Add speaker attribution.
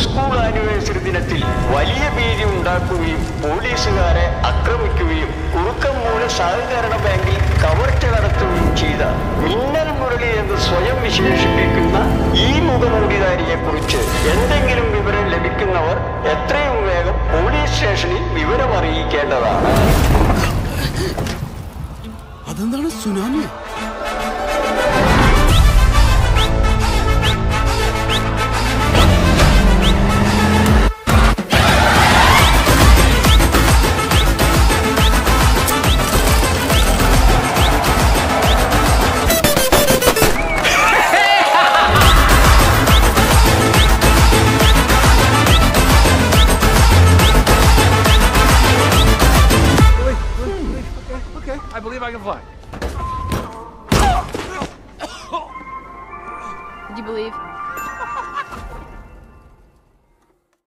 Speaker 1: School anniversary ദിനത്തിൽ വലിയ ഭീതി ഉണ്ടാക്കുകയും പോലീസുകാരെ ആക്രമിക്കുകയും കുറുക്കമ്മൂല സഹകരണ ബാങ്കിൽ കവർച്ച നടത്തുകയും ചെയ്ത മിന്നൽ മുരളി എന്ന് സ്വയം വിശേഷിപ്പിക്കുന്ന ഈ മുഖമൂടിധാരിയെ കുറിച്ച് എന്തെങ്കിലും വിവരം ലഭിക്കുന്നവർ എത്രയും വേഗം പോലീസ് സ്റ്റേഷനിൽ വിവരം അറിയിക്കേണ്ടതാണ്
Speaker 2: അതെന്താണ് tsunami?
Speaker 3: I believe I can fly.
Speaker 4: Do you believe?